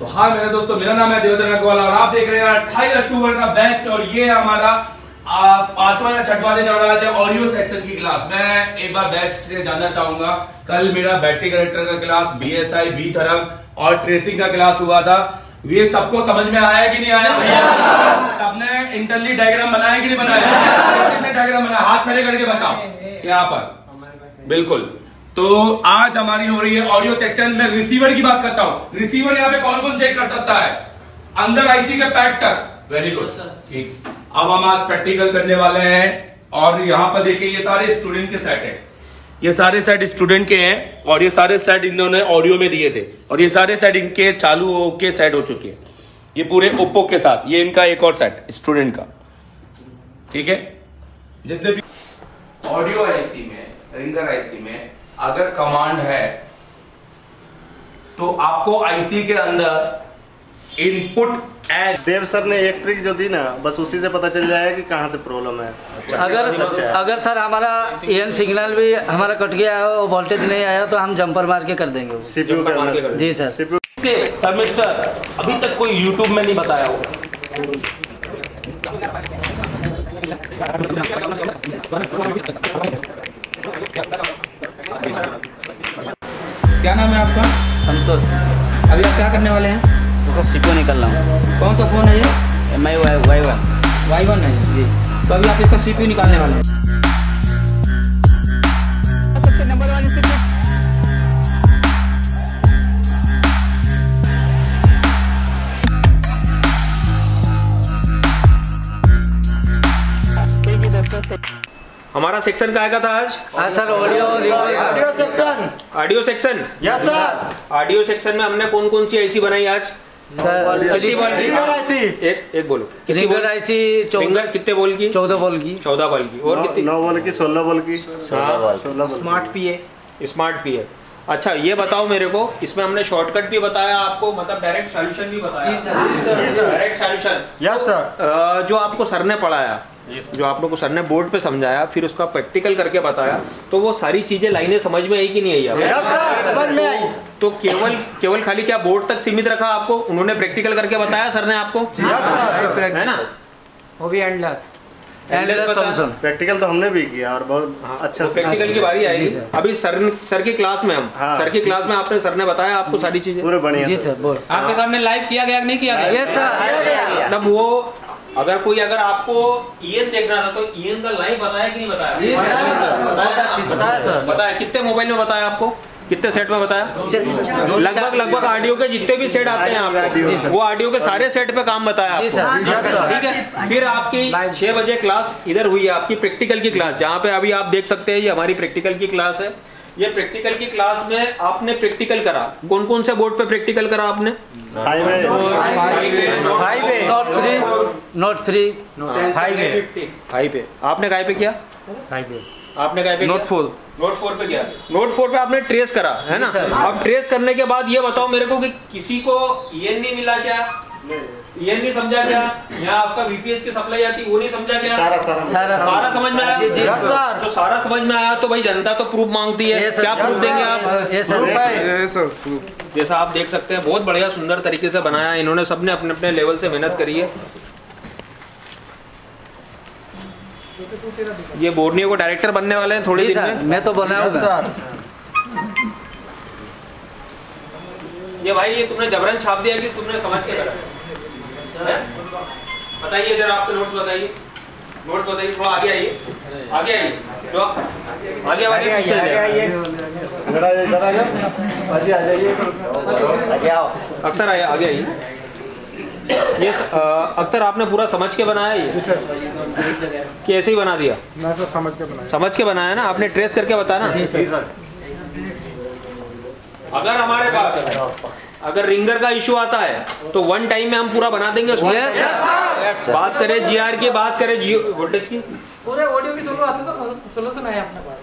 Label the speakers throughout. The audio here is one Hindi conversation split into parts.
Speaker 1: तो हाँ मेरे दोस्तों मेरा नाम है देवेंद्र अग्रवाल और आप देख रहे हैं अट्ठाईस अक्टूबर का बैच और ये हमारा पांचवा या छठवा दिन और आज है ऑडियो सेक्शन की क्लास मैं एक बार बैच से जानना चाहूँगा कल मेरा बैटरी कनेक्टर का class B S I B थरम और ट्रेसिंग का क्लास हुआ था। ये सबको समझ में आया कि नहीं आया? सबने इंटरली डायग्राम बनाया कि नहीं बनाया? डायग्राम बनाया हाथ खड़े करके बताओ। यहाँ पर। बिल्कुल। तो आज हमारी हो रही है ऑडियो सेक्शन में रिसीवर की बात करता हूँ। रिसीवर यहाँ पे कौन कौन चेक कर सकता है? अंदर आईसी के पैक तक। वेरी गुड सर ठीक। अब हम आज प्रैक्टिकल करने वाले हैं और यहाँ पर देखिए, ये सारे स्टूडेंट के सेट है। ये सारे सेट स्टूडेंट के हैं और ये सारे सेट इन्होंने ऑडियो में दिए थे। और ये सारे सेट इनके चालू हो के सेट हो चुके हैं। ये पूरे ओप्पो के साथ। ये इनका एक और सेट स्टूडेंट का। ठीक है? जितने भी ऑडियो आईसी में रिंगर आईसी में अगर कमांड है तो आपको आईसी के अंदर इनपुट एज
Speaker 2: देव सर ने एक ट्रिक जो दी ना बस उसी से पता चल जाएगा कि कहाँ से प्रॉब्लम है।
Speaker 3: अगर
Speaker 2: सच है।
Speaker 3: अगर सर हमारा एन सिग्नल भी हमारा कट गया है और वोल्टेज नहीं आया तो हम जंपर मार के कर देंगे।
Speaker 2: सीपीयू
Speaker 1: के
Speaker 2: के
Speaker 1: कर
Speaker 3: जी सर।
Speaker 2: सीपीयू
Speaker 1: के अभी तक कोई यूट्यूब में नहीं बताया होगा।
Speaker 4: क्या नाम है आपका?
Speaker 3: संतोष।
Speaker 4: अभी आप क्या करने वाले हैं?
Speaker 5: उसको सीपो निकल रहा हूँ।
Speaker 4: कौन सा फ़ोन है ये?
Speaker 5: M I Y Y one
Speaker 4: Y one है जी तो अभी आप इसका सीपीयू निकालने वाले हैं।
Speaker 6: हमारा सेक्शन का आएगा था आज?
Speaker 3: हाँ sir audio audio section
Speaker 6: audio section
Speaker 3: yes sir
Speaker 6: audio section में हमने कौन कौन सी ऐसी बनाई आज?
Speaker 3: सर
Speaker 6: कितनी बॉल की? एक एक बोलो। कितनी बॉल
Speaker 3: आईसी
Speaker 6: रिंगर
Speaker 3: चौदह।
Speaker 6: कितने बॉल की?
Speaker 3: चौदह बॉल की।
Speaker 6: चौदह बॉल की। और कितनी?
Speaker 2: नौ बॉल की सोलह बॉल की।
Speaker 6: हाँ,
Speaker 2: सोलह
Speaker 4: स्मार्ट पी है
Speaker 6: स्मार्ट पी है अच्छा ये बताओ मेरे को इसमें हमने शॉर्टकट भी बताया आपको मतलब डायरेक्ट सॉल्यूशन भी बताया। डायरेक्ट सॉल्यूशन
Speaker 2: यस सर
Speaker 6: जो आपको सर ने पढ़ाया जो आप लोग को सर ने बोर्ड पे समझाया फिर उसका प्रैक्टिकल करके बताया तो वो सारी चीज़ें लाइनें समझ में आई कि नहीं आई आपको तो केवल केवल खाली क्या बोर्ड तक सीमित रखा आपको? उन्होंने प्रैक्टिकल करके बताया सर ने आपको? है ना?
Speaker 3: वो भी एंडलेस
Speaker 2: प्रैक्टिकल तो हमने भी किया और बहुत हाँ, अच्छा से
Speaker 6: प्रैक्टिकल की बारी आएगी।
Speaker 3: सर।
Speaker 6: अभी सर सर की क्लास में हम।
Speaker 2: हाँ।
Speaker 6: सर की क्लास में आपने सर ने बताया आपको सारी चीज़ें?
Speaker 2: पूरे बढ़िया
Speaker 3: जी सर बोल।
Speaker 4: आपके सामने लाइव किया गया नहीं किया गया?
Speaker 3: यस सर
Speaker 6: मतलब वो अगर कोई अगर आपको ईएन देखना था तो ईएन का लाइव बताया कि नहीं बताया? बताया कितने मोबाइल में बताया आपको? कितने सेट में बताया? लगभग लगभग ऑडियो के जितने भी सेट आते हैं आपको वो ऑडियो के सारे सेट पे काम बताया आपको। ठीक है? फिर आपकी छह बजे क्लास इधर हुई है आपकी प्रैक्टिकल की क्लास जहाँ पे अभी आप देख सकते हैं ये हमारी प्रैक्टिकल की क्लास है। ये प्रैक्टिकल की क्लास में आपने प्रैक्टिकल करा। कौन कौन से बोर्ड पे प्रैक्टिकल करा आपने?
Speaker 2: हाई
Speaker 3: नोट थ्री नोट
Speaker 6: पे आपने काय पे किया? आपने काय पे नोट फोर नोट फोर पे किया। नोट फोर पे आपने ट्रेस करा है ना? अब ट्रेस करने के बाद ये बताओ मेरे को कि किसी को ये नहीं मिला क्या? ये नहीं समझा क्या यहाँ आपका वीपीएच की सप्लाई आती वो नहीं समझा क्या
Speaker 2: सारा सारा
Speaker 3: सारा
Speaker 6: सारा समझ में आया?
Speaker 3: जी जी सर
Speaker 6: तो सारा समझ में आया तो भाई जनता तो प्रूफ मांगती है। क्या प्रूफ देंगे आप? जैसा आप देख सकते हैं बहुत बढ़िया सुंदर तरीके से बनाया। इन्होंने सबने अपने अपने लेवल से मेहनत करी है। ये बोर्नियो को डायरेक्टर बनने वाले हैं थोड़े दिन
Speaker 3: सर
Speaker 6: में।
Speaker 3: मैं तो बनाऊँगा
Speaker 6: ये भाई ये तुमने जबरन छाप दिया कि तुमने समझ के करा? बताइए जरा आपके नोट्स बताइए। नोट्स बताइए थोड़ा आगे आइए। आगे आइए। जो आगे आगे पीछे जाइए।
Speaker 2: जरा जरा अजी आ जाइए। आगे आओ।
Speaker 6: अख्तर आइए आगे आइए। ये अ, अख्तर आपने पूरा समझ के बनाया ये? कि ऐसे ही बना दिया?
Speaker 7: मैं सब समझ के बनाया।
Speaker 6: समझ के बनाया ना? आपने ट्रेस करके बताया ना? अगर हमारे पास अगर रिंगर का इशू आता है तो वन टाइम में हम पूरा बना देंगे उसको।
Speaker 3: यस
Speaker 6: बात करें जीआर की बात करें जियो वोल्टेज की।
Speaker 4: पूरे ऑडियो की तो सोल्यूशन है अपने पास।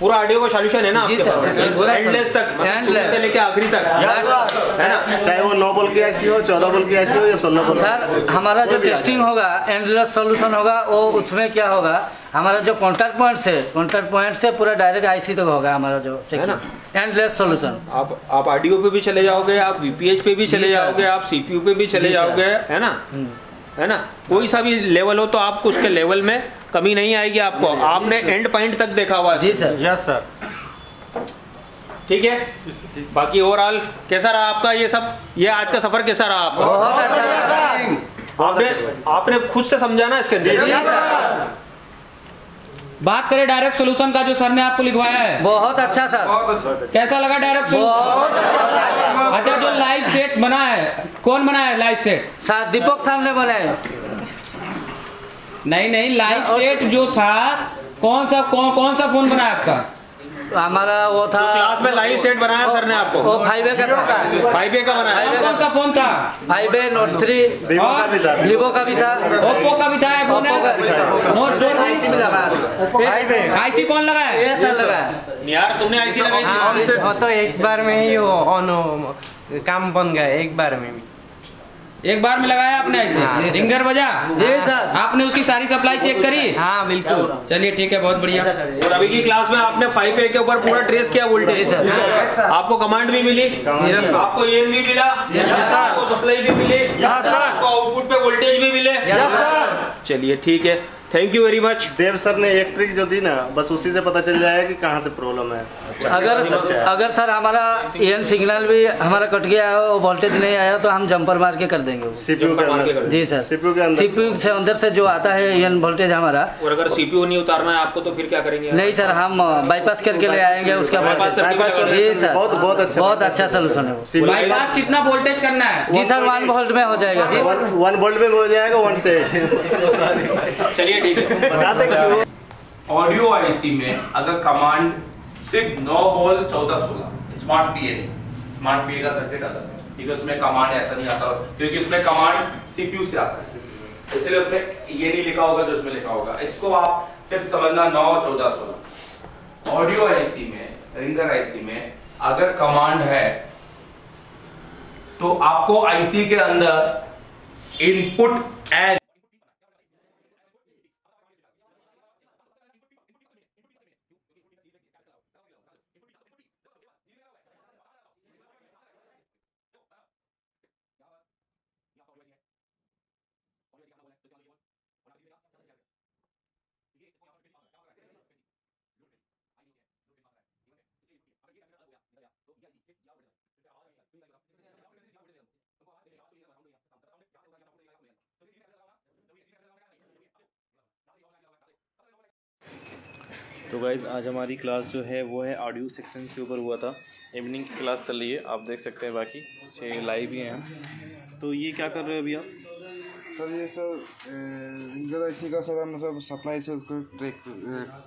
Speaker 6: पूरा ऑडियो का सॉल्यूशन है ना आपके पास। एंडलेस तक
Speaker 3: Endless।
Speaker 6: से लेके आखिरी तक। है ना?
Speaker 2: चाहे वो नौ बोल की ऐसी हो चौदह बोल की ऐसी हो या सोलह बोल
Speaker 3: सर हमारा जो टेस्टिंग होगा एंडलेस सॉल्यूशन होगा वो उसमें क्या होगा? हमारा जो कॉन्टैक्ट पॉइंट से कॉन्टैक्ट पॉइंट से पूरा डायरेक्ट आईसी तक होगा हमारा जो
Speaker 6: है ना?
Speaker 3: एंडलेस सॉल्यूशन
Speaker 6: आप आप ऑडियो पे भी चले जाओगे आप वीपीएच पे भी चले। जाओगे आप सीपीयू पे भी चले जाओगे है ना? है ना? कोई सा भी लेवल हो तो आपको उसके लेवल में कमी नहीं आएगी आपको। आपने एंड पॉइंट तक देखा हुआ
Speaker 3: जी सर
Speaker 2: यस सर
Speaker 6: ठीक है? बाकी ओवरऑल कैसा रहा आपका ये सब? ये आज का सफ़र कैसा रहा आपका?
Speaker 3: बहुत अच्छा।
Speaker 6: आपने आपने खुद से समझाना इसके अंदर?
Speaker 3: सर
Speaker 4: बात करें डायरेक्ट सोल्यूशन का जो सर ने आपको लिखवाया है।
Speaker 3: बहुत अच्छा सर।
Speaker 4: कैसा लगा डायरेक्ट
Speaker 3: सोल्यूशन
Speaker 4: अच्छा जो लाइव सेट बना है कौन बना है लाइव सेट
Speaker 3: सर दीपक बोला है।
Speaker 4: नहीं नहीं लाइव सेट जो था कौन सा कौन कौन सा फ़ोन बना है आपका?
Speaker 3: हमारा वो था
Speaker 6: क्लास में लाइव सेट बनाया सर ने आपको।
Speaker 3: वो फाइव ए का था।
Speaker 6: फाइव ए का बनाया।
Speaker 4: कौन सा फ़ोन था?
Speaker 3: Five A Note three
Speaker 2: Vivo का भी था।
Speaker 3: वीवो का भी था।
Speaker 4: ओप्पो का भी था नोट फोर आईसी कौन लगा है?
Speaker 3: ये सर लगा
Speaker 6: यार तुमने आईसी लगाई थी।
Speaker 7: वो तो एक बार में ही ऑन हो काम बन गया एक बार में भी
Speaker 4: एक बार में लगाया आपने ऐसे? सिंगर बजा?
Speaker 3: जी सर।
Speaker 4: आपने उसकी सारी सप्लाई चेक करी?
Speaker 7: हाँ बिल्कुल।
Speaker 4: चलिए ठीक है बहुत बढ़िया।
Speaker 6: और अभी की क्लास में आपने फाइव ए के ऊपर पूरा ट्रेस किया
Speaker 3: जी
Speaker 6: वोल्टेज
Speaker 3: सर।
Speaker 6: आपको कमांड भी मिली। आपको एम भी मिला। आपको सप्लाई भी मिली। आपको आउटपुट पे वोल्टेज भी मिले। चलिए ठीक है। Thank you very much
Speaker 2: Dev sir ने एक ट्रिक जो दी ना बस उसी से पता चल जाएगा कि कहाँ से प्रॉब्लम है।
Speaker 3: अगर अगर सर हमारा एन सिग्नल भी हमारा कट गया है वो वोल्टेज नहीं आया तो हम जंपर मार के कर देंगे
Speaker 2: सीपीयू के
Speaker 3: जी सर।
Speaker 2: सीपीयू के अंदर।
Speaker 3: सीपीयू से अंदर से जो आता है एन वोल्टेज हमारा।
Speaker 6: और अगर सीपीयू नहीं उतारना है आपको तो फिर क्या करेंगे?
Speaker 3: नहीं सर हम बाईपास करके ले आएँगे उसका जी सर
Speaker 2: बहुत बहुत अच्छा
Speaker 3: बहुत अच्छा सोल्यूशन है
Speaker 4: बाईपास कितना वोल्टेज करना है?
Speaker 3: जी सर वन वोल्ट में हो जाएगा
Speaker 2: वन वोल्ट में हो जाएगा वन से।
Speaker 6: चलिए ठीक है
Speaker 2: बताते क्यों?
Speaker 1: ऑडियो आईसी में अगर कमांड सिर्फ़ नौ बॉल चौदह सोलह। स्मार्ट पीए स्मार्ट पीए का सर्किट आता है। ठीक है उसमें कमांड ऐसा नहीं आता। क्योंकि उसमें कमांड सीपीयू से आता है। इसलिए उसमें ये नहीं लिखा होगा जो उसमें लिखा होगा। इसको आप सिर्फ़ समझना नौ चौदह सोलह। ऑडियो आईसी में रिंगर आईसी में अगर कमांड है तो आपको आईसी के अंदर इनपुट
Speaker 8: तो गाइज़ आज हमारी क्लास जो है, वो है ऑडियो सेक्शन के ऊपर हुआ था। इवनिंग की क्लास चल रही है, आप देख सकते हैं बाकी। छः लाइव ही हैं। हम तो ये क्या कर रहे हो अभी आप?
Speaker 9: सर ये सर रिंगर आईसी का सर हम सब सप्लाई से उसको ट्रेक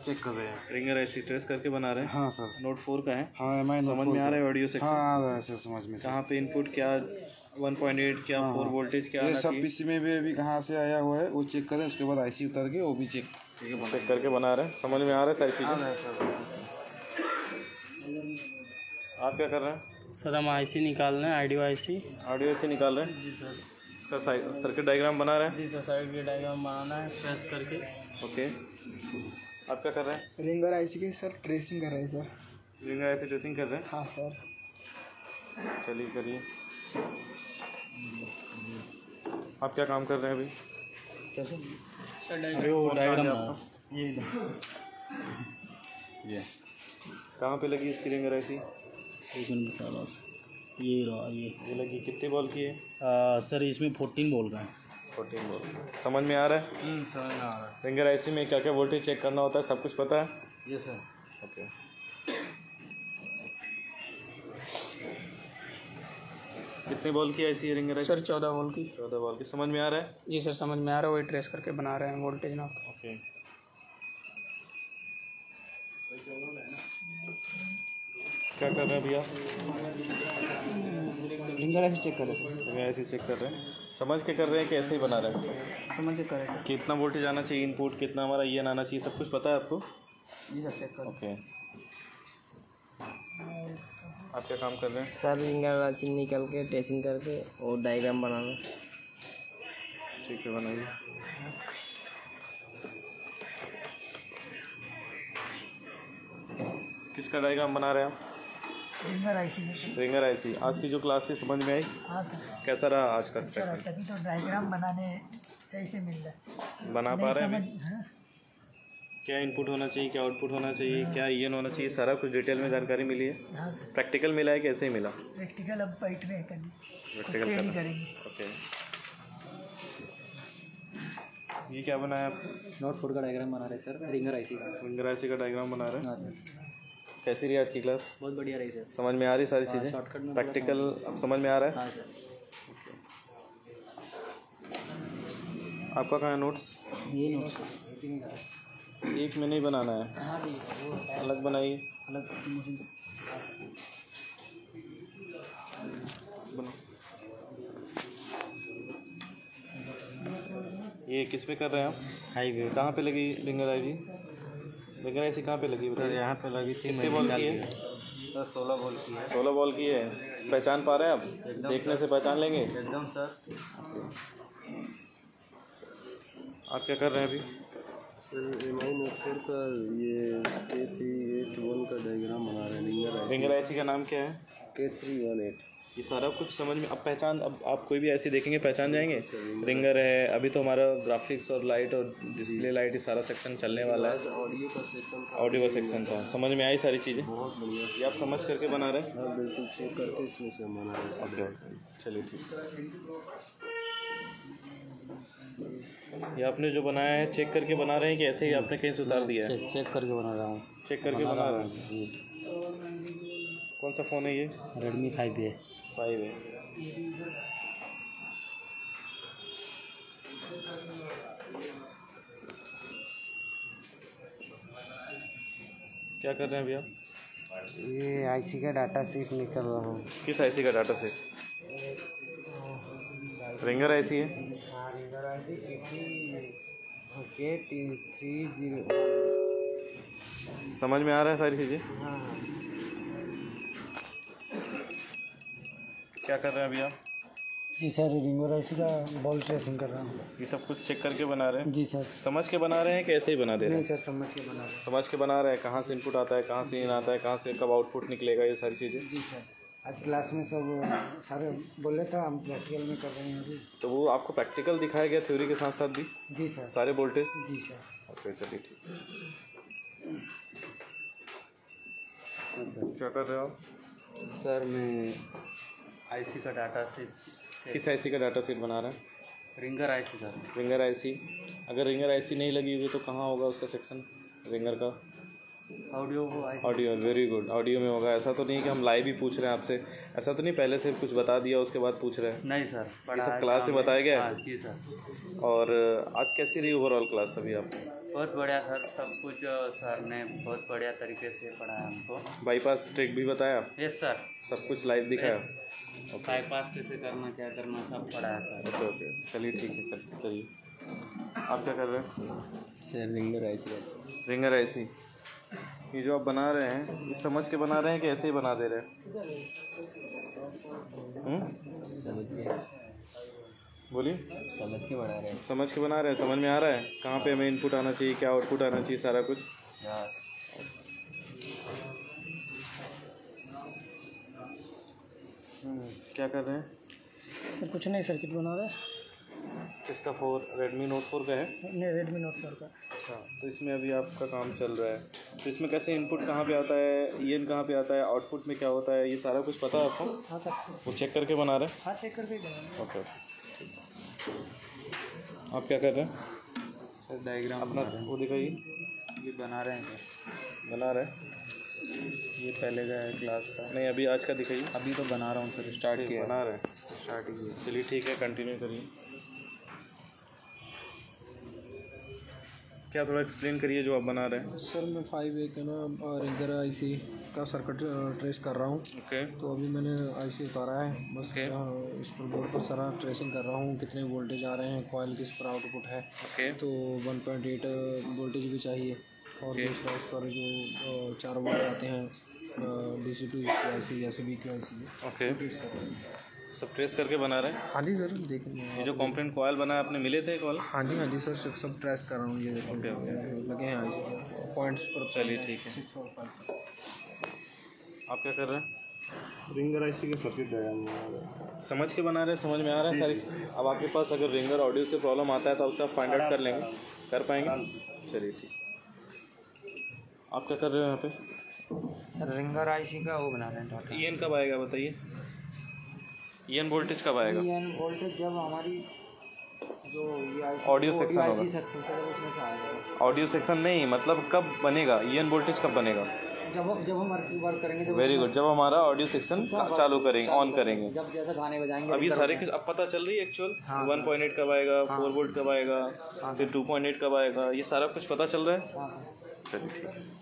Speaker 9: चेक कर रहे हैं।
Speaker 8: रिंगर ऐसी ट्रेस करके बना रहे हैं।
Speaker 9: हाँ सर
Speaker 8: नोट फोर का है।
Speaker 9: हाँ एम आई
Speaker 8: समझ में आ रहा है ऑडियो
Speaker 9: से
Speaker 8: हाँ
Speaker 9: आ रहा है सर समझ में
Speaker 8: कहाँ पे इनपुट क्या 1.8 क्या
Speaker 9: हाँ,
Speaker 8: फोर
Speaker 9: हाँ।
Speaker 8: वोल्टेज क्या
Speaker 9: ये सब पीसी में भी अभी कहाँ से आया हुआ है वो चेक करें उसके बाद आईसी उतार के वो भी चेक करके बना
Speaker 8: चेक करके बना रहे हैं। समझ में आ रहा है सारी चीज़ें? आप क्या कर रहे हैं?
Speaker 7: सर हम आईसी निकाल रहे हैं आईडियो आईसी
Speaker 8: ऑडियो ऐसे निकाल रहे हैं?
Speaker 7: जी सर
Speaker 8: इसका सर्किट डायग्राम बना रहे हैं?
Speaker 7: जी सर साइड के डायग्राम बनाना है प्रेस करके।
Speaker 8: ओके आप क्या कर रहे हैं?
Speaker 9: रिंगर आईसी की सर ट्रेसिंग कर रहे हैं सर
Speaker 8: रिंगर ऐसे ट्रेसिंग कर रहे हैं?
Speaker 9: हाँ सर
Speaker 8: चलिए करिए। आप क्या काम कर रहे हैं अभी?
Speaker 7: सर? डायग्राम
Speaker 9: ये
Speaker 8: कहाँ पे लगी इसकी रिंगर ऐसी
Speaker 7: एक मिनट बता रहा हूँ ये रहा ये।
Speaker 8: ये लगी कितने बॉल की है?
Speaker 7: आ, सर इसमें फोर्टीन बोल रहा है।
Speaker 8: फोर्टीन बॉल समझ में आ रहा है?
Speaker 7: समझ में आ रहा
Speaker 8: रिंगर ऐसी में क्या क्या वोल्टेज चेक करना होता है सब कुछ पता है?
Speaker 7: है ये सर
Speaker 8: ओके कितने बॉल की ऐसी रिंगर
Speaker 7: सर चौदह वोल्ट की।
Speaker 8: चौदह बॉल की। समझ में आ रहा है?
Speaker 7: जी सर समझ में आ रहा है वही ट्रेस करके बना रहे हैं वोल्टेज ना।
Speaker 8: ओके क्या कर रहे हैं भैया?
Speaker 7: रिंगर ऐसे चेक करें।
Speaker 8: रिंगर ऐसी चेक कर रहे हैं। समझ के कर रहे हैं कि ऐसे ही बना रहे हैं।
Speaker 7: समझ के करें सर
Speaker 8: कितना वोल्टेज आना चाहिए इनपुट कितना हमारा ये आना चाहिए सब कुछ पता है आपको?
Speaker 7: जी सर चेक करें।
Speaker 8: ओके आप क्या काम कर रहे हैं?
Speaker 10: सर रिंगर राशि निकल के टेस्टिंग करके और डायग्राम बनाना।
Speaker 8: ठीक है बनाइए। किसका डायग्राम बना रहे हैं आप?
Speaker 11: रिंगर आईसी
Speaker 8: रिंगर आईसी आज की जो क्लास थी समझ में आई?
Speaker 11: हाँ सर।
Speaker 8: कैसा रहा आज का
Speaker 11: सर
Speaker 8: सेक्शन
Speaker 11: तभी तो डायग्राम बनाने सही से मिल रहा है।
Speaker 8: बना पा रहे हैं
Speaker 11: हाँ,
Speaker 8: क्या इनपुट होना चाहिए क्या आउटपुट होना चाहिए क्या ये होना चाहिए? सारा कुछ डिटेल में जानकारी मिली है?
Speaker 11: हाँ सर।
Speaker 8: प्रैक्टिकल मिला है कैसे ही मिला?
Speaker 11: प्रैक्टिकल अब बैठ रहे हैं करने।
Speaker 8: प्रैक्टिकल
Speaker 11: ही। करेंगे।
Speaker 8: ओके ये क्या बनाया आप?
Speaker 12: नोट फ़ूड का डायग्राम बना रहे सर रिंगर आईसी का
Speaker 8: रिंगर आईसी का डायग्राम बना रहे हैं?
Speaker 12: हाँ सर
Speaker 8: कैसी रही आज की क्लास
Speaker 12: बहुत बढ़िया रही सर
Speaker 8: समझ में आ रही सारी
Speaker 12: हाँ,
Speaker 8: चीज़ें?
Speaker 12: शॉर्टकट में पूरा
Speaker 8: प्रैक्टिकल अब समझ में आ रहा है?
Speaker 12: हाँ सर
Speaker 8: आपका कहाँ है नोट्स
Speaker 12: ये नोट सर एक ही.
Speaker 8: में नहीं बनाना है।
Speaker 12: हाँ है
Speaker 8: अलग बनाइए।
Speaker 12: अलग
Speaker 8: ये किस पे कर रहे हैं आप? हाईवे कहाँ पे लगी रिंगर आई रिंगर आई कहाँ पे लगी बताइए?
Speaker 2: यहाँ पे लगी थी
Speaker 8: कितने बॉल की है?
Speaker 2: दस सोलह बॉल की है।
Speaker 8: सोलह बॉल की है। पहचान पा रहे हैं आप? देखने से पहचान लेंगे?
Speaker 2: एकदम सर।
Speaker 8: आप क्या कर रहे हैं अभी?
Speaker 9: सर एम आई का ये के थ्री एट वन का डायग्राम बना रहे हैं रिंगर
Speaker 8: रिंगर ऐसी का नाम क्या है?
Speaker 9: के थ्री वन एट
Speaker 8: ये सारा कुछ समझ में अब पहचान अब आप कोई भी ऐसी देखेंगे पहचान जाएँगे। रिंगर है अभी तो हमारा ग्राफिक्स और लाइट और डिस्प्ले लाइट ये सारा सेक्शन चलने वाला है।
Speaker 9: ऑडियो का सेक्शन था।
Speaker 8: ऑडियो का सेक्शन था। समझ में आई सारी चीज़ें?
Speaker 9: बहुत बढ़िया।
Speaker 8: ये आप समझ करके बना रहे हैं?
Speaker 9: हाँ बिल्कुल चेक करके इसमें से हम बना रहे हैं।
Speaker 8: चलिए ठीक। ये आपने जो बनाया है चेक करके बना रहे हैं कि ऐसे ही आपने कहीं से उतार दिया है?
Speaker 12: चेक करके बना रहा हूँ।
Speaker 8: चेक करके बना रहा हूँ। कौन सा फ़ोन है ये?
Speaker 12: रेडमी फाइव ए
Speaker 8: फाइव है क्या कर रहे हैं आप
Speaker 7: ये आईसी का डाटा शीट निकल रहा हूँ।
Speaker 8: किस आईसी का डाटा से रिंगर आईसी है?
Speaker 7: के थ्री ज़ीरो
Speaker 8: समझ में आ रहा है सारी चीज़ें?
Speaker 7: हाँ।
Speaker 8: क्या कर रहे हैं अभी आप?
Speaker 11: जी सर रिंगर आईसी का बॉल ट्रेसिंग कर रहा हूँ।
Speaker 8: ये सब कुछ चेक करके बना रहे हैं?
Speaker 11: जी सर।
Speaker 8: समझ के बना रहे हैं कि ऐसे ही बना दे रहे
Speaker 11: नहीं
Speaker 8: हैं?
Speaker 11: सर समझ के बना रहे हैं।
Speaker 8: समझ के बना रहे हैं कहाँ से इनपुट आता है कहाँ से इन आता है कहाँ से कब आउटपुट निकलेगा ये सारी चीज़ें?
Speaker 11: जी सर। आज क्लास में सब सारे बोले था हम प्रैक्टिकल में कर रहे हैं अभी।
Speaker 8: तो वो आपको प्रैक्टिकल दिखाया गया थ्योरी के साथ साथ भी?
Speaker 11: जी सर।
Speaker 8: सारे वोल्टेज
Speaker 11: जी सर।
Speaker 8: ओके चलिए ठीक। क्या कर रहे हो
Speaker 12: सर मैं आईसी का डाटा से
Speaker 8: किस आईसी का डाटा सेट बना रहे हैं?
Speaker 12: Ringer IC sir
Speaker 8: ringer IC अगर रिंगर आईसी नहीं लगी होगी तो कहाँ होगा उसका सेक्शन रिंगर का?
Speaker 12: Audio
Speaker 8: audio very good audio में होगा। ऐसा तो नहीं कि हम लाइव ही पूछ रहे हैं आपसे। ऐसा तो नहीं पहले से कुछ बता दिया उसके बाद पूछ रहे हैं?
Speaker 12: नहीं सर
Speaker 8: ये सब क्लास में बताया गया
Speaker 12: जी सर
Speaker 8: और आज कैसी रही ओवरऑल क्लास अभी आप?
Speaker 12: बहुत बढ़िया सर सब कुछ सर ने बहुत बढ़िया तरीके से पढ़ाया हमको।
Speaker 8: बाईपास ट्रिक भी बताया?
Speaker 12: यस सर
Speaker 8: सब कुछ लाइव दिखाया?
Speaker 12: बाईपास कैसे करना क्या करना सब पढ़ाया सर।
Speaker 8: ओके ओके चलिए ठीक है कर- करिए। आप क्या कर रहे हैं?
Speaker 9: सर रिंगर आईसी
Speaker 8: रिंगर ऐसी। ये जो आप बना रहे हैं ये समझ के बना रहे हैं कि ऐसे ही बना दे रहे हैं? हम्म?
Speaker 9: समझ गए
Speaker 8: बोलिए।
Speaker 9: समझ के बना रहे हैं।
Speaker 8: समझ के बना रहे हैं समझ में आ रहा है? कहाँ पे हमें इनपुट आना चाहिए क्या आउटपुट आना चाहिए सारा कुछ? क्या कर रहे हैं?
Speaker 11: सर कुछ नहीं सर्किट बना रहे हैं।
Speaker 8: किसका फोर रेडमी नोट फोर का है?
Speaker 11: नहीं रेडमी नोट फोर का।
Speaker 8: अच्छा तो इसमें अभी आपका काम चल रहा है। तो इसमें कैसे इनपुट कहाँ पे आता है ई एन कहाँ पे आता है आउटपुट में क्या होता है ये सारा कुछ पता है आपको?
Speaker 11: हाँ सर।
Speaker 8: वो चेक करके बना रहे
Speaker 11: हैं? हाँ चेक करके बना रहे
Speaker 8: ओके आप क्या कर रहे हैं?
Speaker 12: सर डायग्राम
Speaker 8: अपना वो दिखाइए।
Speaker 12: ये बना रहे हैं।
Speaker 8: बना रहे हैं?
Speaker 12: ये पहले का है क्लास का।
Speaker 8: नहीं अभी आज का दिखाइए।
Speaker 12: अभी तो बना रहा हूँ सर स्टार्ट किया
Speaker 8: बना रहे हैं। स्टार्ट कीजिए चलिए ठीक है कंटिन्यू करिए। क्या थोड़ा एक्सप्लेन करिए जो आप बना रहे हैं?
Speaker 13: सर मैं फाइव ए है ना रिंगर आईसी का सर्किट ट्रेस कर रहा हूँ।
Speaker 8: ओके
Speaker 13: तो अभी मैंने आईसी उतारा है। बस यहाँ इस पर बोर्ड पर सारा ट्रेसिंग कर रहा हूँ कितने वोल्टेज आ रहे हैं कॉयल किस पर आउटपुट है।
Speaker 8: ओके
Speaker 13: तो 1.8 वोल्टेज भी चाहिए। और
Speaker 8: Okay.
Speaker 13: दूसरा इस पर जो चार वोल्ट आते हैं D C to I C B
Speaker 8: okay सब ट्रेस करके बना रहे हैं?
Speaker 13: हाँ जी सर देखिए।
Speaker 8: ये जो कॉम्पोनेंट कॉयल बना है आपने मिले थे कॉल
Speaker 13: हाँ जी हाँ जी सर सब सब ट्रेस कर रहा हूँ ये देखो
Speaker 8: ओके ओके
Speaker 13: लगे हैं आई पॉइंट्स पर
Speaker 8: चलिए ठीक है। आप क्या कर रहे हैं?
Speaker 2: रिंगर आईसी के सर्किट डायग्राम
Speaker 8: समझ के बना रहे हैं? समझ में आ रहा है सारी? अब आपके पास अगर रिंगर ऑडियो से प्रॉब्लम आता है तो उससे आप फाइंड आउट कर लेंगे। कर पाएँगे? चलिए ठीक। आप क्या कर रहे हो यहाँ पे?
Speaker 12: सर रिंगर आईसी का वो बना रहे हैं टोटल
Speaker 8: ईएन कब आएगा बताइए? ईएन वोल्टेज कब आएगा?
Speaker 11: ईएन वोल्टेज जब हमारी जो ये
Speaker 8: section
Speaker 11: IC
Speaker 8: होगा।
Speaker 11: section से उसमें से आएगा।
Speaker 8: ऑडियो सेक्शन नहीं मतलब कब बनेगा? ईएन वोल्टेज कब बनेगा?
Speaker 11: जब जब हम वर्क करेंगे जब
Speaker 8: वेरी गुड जब हमारा ऑडियो सेक्शन चालू करेंगे ऑन करेंगे।
Speaker 11: जब जैसे गाने बजाएँगे
Speaker 8: अब ये सारे कुछ अब पता चल रही है एक्चुअल
Speaker 11: हाँ,
Speaker 8: वन पॉइंट एट कब आएगा?
Speaker 11: हाँ।
Speaker 8: फोर वोल्ट कब आएगा?
Speaker 11: हाँ,
Speaker 8: फिर टू पॉइंट एट कब आएगा? ये सारा कुछ पता चल रहा है?
Speaker 11: हाँ, हाँ।
Speaker 8: चलिए ठीक है।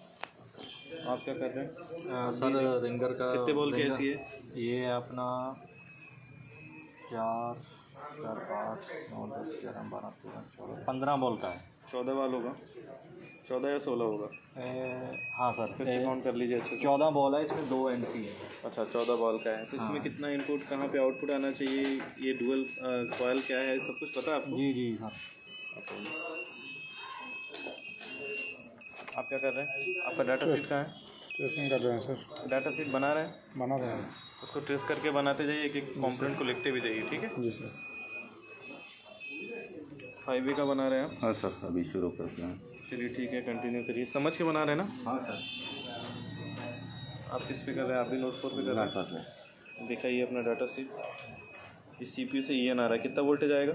Speaker 8: आप क्या कर रहे हैं
Speaker 14: सर रिंगर का
Speaker 8: कितने बॉल की ऐसी है?
Speaker 14: ये अपना चार चार पाँच नौ दस ग्यारह बारह तेरह चौदह पंद्रह बॉल का है।
Speaker 8: चौदह बॉल होगा? चौदह या सोलह होगा?
Speaker 14: ए, हाँ सर
Speaker 8: फिर से काउंट कर लीजिए अच्छे
Speaker 14: चौदह बॉल है इसमें दो एन सी है।
Speaker 8: अच्छा चौदह बॉल का है। तो इसमें
Speaker 14: हाँ।
Speaker 8: कितना इनपुट कहाँ पे आउटपुट आना चाहिए? ये डुअल कॉयल क्या है? सब कुछ पता है आपको?
Speaker 14: जी जी सर।
Speaker 8: आप क्या कर रहे हैं? आपका डाटा शीट कहाँ है?
Speaker 15: ट्रेसिंग कर रहे हैं सर
Speaker 8: डाटा शीट बना रहे हैं?
Speaker 15: बना रहे हैं।
Speaker 8: उसको ट्रेस करके बनाते जाइए एक एक कॉम्पोनेंट को लिखते भी जाइए ठीक है?
Speaker 15: जी सर
Speaker 8: फाइव का बना रहे हैं आप?
Speaker 16: हाँ सर अभी शुरू करते हैं।
Speaker 8: चलिए ठीक है कंटिन्यू करिए। समझ के बना रहे हैं ना?
Speaker 16: हाँ सर
Speaker 8: आप किस पे कर रहे हैं? आप भी नोट फोर पे कर रहे
Speaker 16: हाँ,
Speaker 8: हैं दिखाइए अपना डाटा सीट इस सी पी से ई एन आ रहा है। कितना वोल्टेज आएगा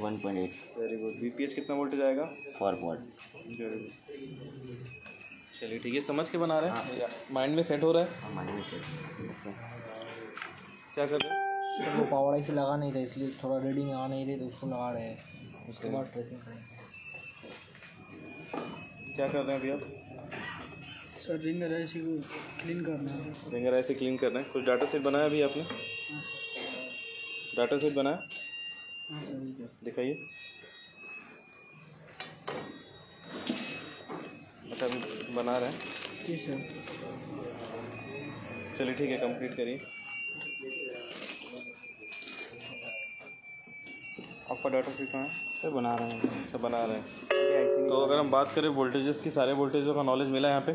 Speaker 16: one point eight.
Speaker 8: Very good B P H कितना वोल्टेज आएगा
Speaker 16: फोर पॉइंट
Speaker 8: वेरी गुड चलिए ठीक है समझ के बना रहे हैं। माइंड में सेट हो रहा है?
Speaker 16: माइंड में सेट
Speaker 8: क्या कर रहे हैं?
Speaker 13: वो पावर आई लगा नहीं था इसलिए थोड़ा रीडिंग आ नहीं रही तो उसको लगा रहे हैं। उसके बाद ट्रेसिंग करेंगे
Speaker 8: क्या कर रहे हैं अभी आप
Speaker 11: सर रिंगर आईसी को क्लीन करना है।
Speaker 8: रिंगर ऐसे क्लीन कर रहे हैं। कुछ डाटा सेट बनाया अभी आपने? डाटा सेट बनाया?
Speaker 11: हाँ सर इधर।
Speaker 8: दिखाइए। अच्छा अभी बना रहे हैं।
Speaker 11: जी सर।
Speaker 8: चलिए ठीक है कंप्लीट करिए। आपका डाटा सेट कहाँ है?
Speaker 13: सर बना रहे हैं।
Speaker 8: अच्छा बना रहे हैं। तो अगर हम बात करें वोल्टेजेस की सारे वोल्टेजों का नॉलेज मिला यहाँ पे?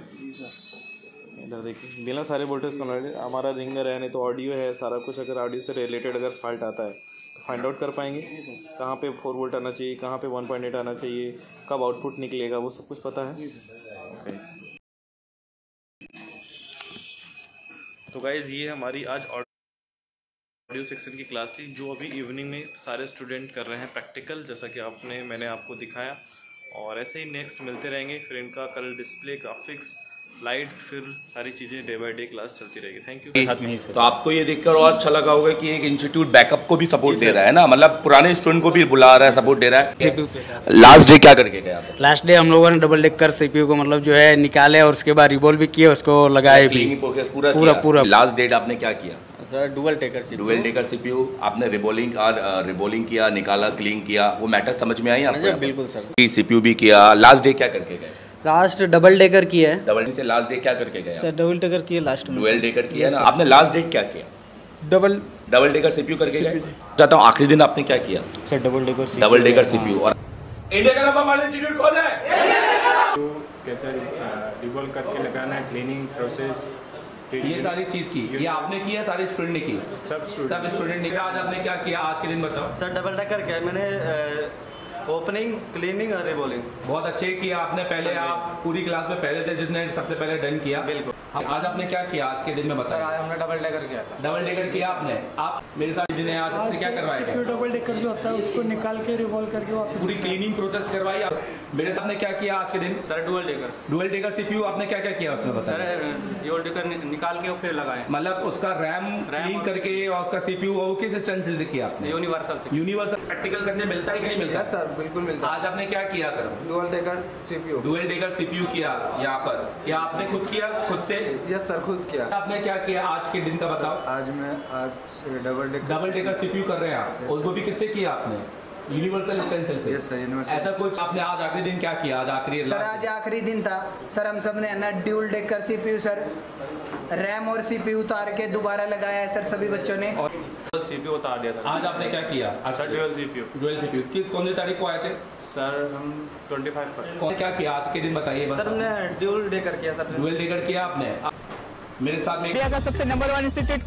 Speaker 8: इधर देखिए बिना सारे वोल्टेज का नॉलेज हमारा रिंगर है नहीं तो ऑडियो है सारा कुछ अगर ऑडियो से रिलेटेड अगर फॉल्ट आता है तो फाइंड आउट कर पाएँगे। कहाँ पे फोर वोल्ट आना चाहिए कहाँ पे वन पॉइंट एट आना चाहिए कब आउटपुट निकलेगा वो सब कुछ पता है। तो गाइज़ ये हमारी आज ऑडियो सेक्शन की क्लास थी, जो अभी इवनिंग में सारे स्टूडेंट कर रहे हैं प्रैक्टिकल जैसा कि आपने, मैंने आपको दिखाया। और ऐसे ही नेक्स्ट मिलते रहेंगे, फिर इनका कल डिस्प्ले ग्राफिक्स लाइट फिर सारी चीज़ें डे बाय डे क्लास चलती रहेगी। थैंक यू
Speaker 1: तो आपको ये देखकर और अच्छा लगा होगा कि एक इंस्टीट्यूट बैकअप को भी सपोर्ट दे रहा है ना? मतलब पुराने स्टूडेंट को भी बुला रहा है सपोर्ट दे रहा है। लास्ट डे क्या करके गया
Speaker 17: लास्ट डे हम लोगों ने डबल डेकर सीपीयू को मतलब जो है निकाले और उसके बाद रिवॉल्व भी किए उसको लगाए भी।
Speaker 1: पूरा
Speaker 17: पूरा पूरा।
Speaker 1: लास्ट डेट आपने क्या किया?
Speaker 17: Sir dual decker CPU
Speaker 1: dual decker CPU आपने रिबोलिंग और रिबोलिंग किया निकाला क्लीन किया वो मैटर समझ में आई आपको? पे?
Speaker 17: बिल्कुल सर।
Speaker 1: सीपीयू भी किया। लास्ट डे क्या करके गए?
Speaker 17: लास्ट डबल डेकर की है।
Speaker 1: डबल से लास्ट डे क्या करके गए
Speaker 17: सर डबल डेकर की है लास्ट में।
Speaker 1: डुअल डेकर किया ना? आपने लास्ट डेट क्या किया?
Speaker 17: डबल
Speaker 1: डबल डेकर सीपीयू करके गए? चाहता हूँ आखिरी दिन आपने क्या किया?
Speaker 8: Sir double decker
Speaker 1: double decker CPU और इंडिया का नंबर वन इंस्टीट्यूट कौन है?
Speaker 18: तो कैसे डिबॉल करके लगाना है क्लीनिंग प्रोसेस
Speaker 1: ये सारी चीज़ की। ये आपने किया सारे स्टूडेंट ने की?
Speaker 18: सब
Speaker 1: सब स्टूडेंट ने किया आज आपने क्या किया? आज के दिन बताओ।
Speaker 2: सर डबल डेकर क्या मैंने ओपनिंग क्लीनिंग और रिबोलिंग
Speaker 1: बहुत अच्छे किया आपने पहले आप पूरी क्लास में पहले थे जिसने सबसे पहले डन किया। बिल्कुल। आज आपने क्या किया? आज के दिन में बताया
Speaker 2: आज हमने डबल डेकर किया सर।
Speaker 1: डबल डेकर किया आपने? आप मेरे साथ जिन्हें आज आपसे क्या करवाया
Speaker 11: सीपीयू डबल डेकर जो होता है उसको निकाल के रिवॉल्व करके वापस
Speaker 1: पूरी क्लीनिंग प्रोसेस करवाई आप। मेरे साथ ने क्या किया आज के दिन?
Speaker 12: Sir dual decker
Speaker 1: dual decker CPU आपने क्या क्या किया उसमें
Speaker 12: सर डुअल डेकर निकाल के फिर लगाए।
Speaker 1: मतलब उसका रैम क्लीन करके और उसका सीपीयू वो किस स्टेंसिल से किया आपने?
Speaker 12: यूनिवर्सल से
Speaker 1: यूनिवर्सल प्रैक्टिकल करने मिलता है कि नहीं मिलता?
Speaker 13: सर बिल्कुल मिलता
Speaker 1: आज आपने क्या किया करो
Speaker 13: dual decker CPU
Speaker 1: dual decker CPU किया यहाँ पर। या आपने खुद किया? खुद से?
Speaker 13: यस सर खुद किया।
Speaker 1: आपने क्या किया आज के दिन का बताओ।
Speaker 13: आज मैं आज double decker
Speaker 1: double decker CPU कर रहे हैं आप। उसको भी किससे किया आपने? यूनिवर्सल स्टेंसिल से।
Speaker 13: यस सर यूनिवर्सल
Speaker 1: ऐसा कुछ आपने आज आखिरी दिन क्या किया? आज आखिरी
Speaker 19: सर आज आखिरी दिन था। सर हम सबने ना dual decker CPU sir RAM और सीपीयू उतार के दोबारा लगाया है सर सभी बच्चों ने।
Speaker 8: और सीपीयू उतार दिया था।
Speaker 1: आज आपने क्या किया?
Speaker 8: अच्छा ड्यूअल सीपीयू
Speaker 1: ड्यूअल सीपीयू किस कौन सी तारीख को आए थे?
Speaker 8: सर हम 25 पर।
Speaker 1: कौन क्या किया? आज के दिन बताइए बस।
Speaker 7: सर हमने ड्यूअल डे कर किया सर
Speaker 1: ड्यूअल देकर किया आपने? मेरे साथ में
Speaker 20: इंडिया का सबसे नंबर वन इंस्टीट्यूट